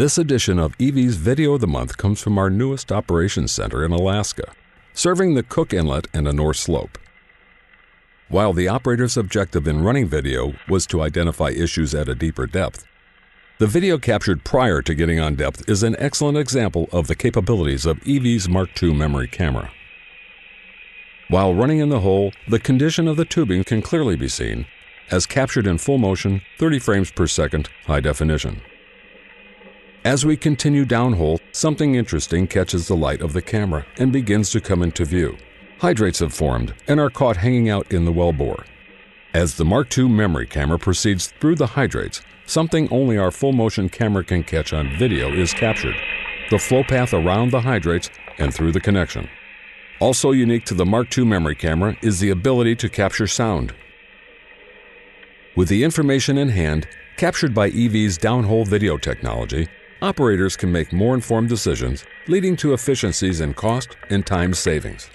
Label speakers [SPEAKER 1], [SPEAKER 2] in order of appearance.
[SPEAKER 1] This edition of EV's Video of the Month comes from our newest operations center in Alaska, serving the Cook Inlet and the North Slope. While the operator's objective in running video was to identify issues at a deeper depth, the video captured prior to getting on depth is an excellent example of the capabilities of EV's Mark II memory camera. While running in the hole, the condition of the tubing can clearly be seen, as captured in full motion, 30 frames per second, high definition. As we continue downhole, something interesting catches the light of the camera and begins to come into view. Hydrates have formed and are caught hanging out in the wellbore. As the Mark II memory camera proceeds through the hydrates, something only our full motion camera can catch on video is captured the flow path around the hydrates and through the connection. Also unique to the Mark II memory camera is the ability to capture sound. With the information in hand, captured by EV's downhole video technology, operators can make more informed decisions, leading to efficiencies in cost and time savings.